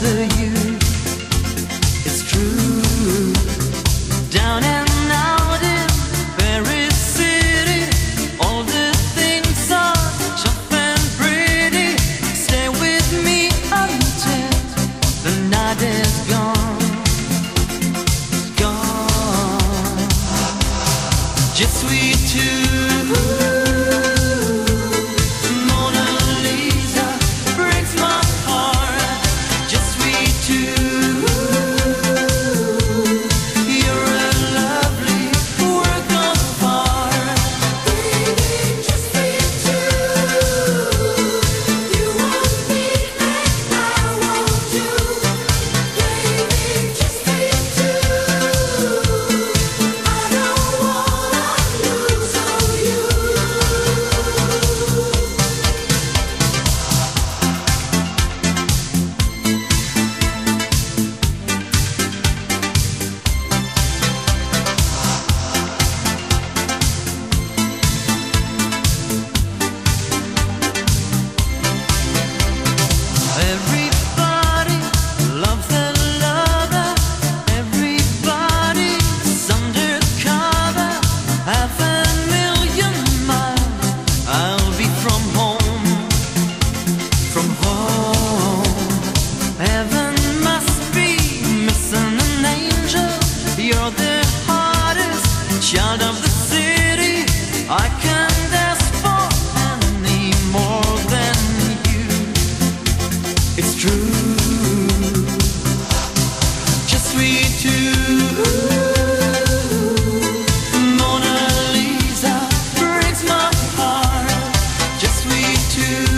自以 You.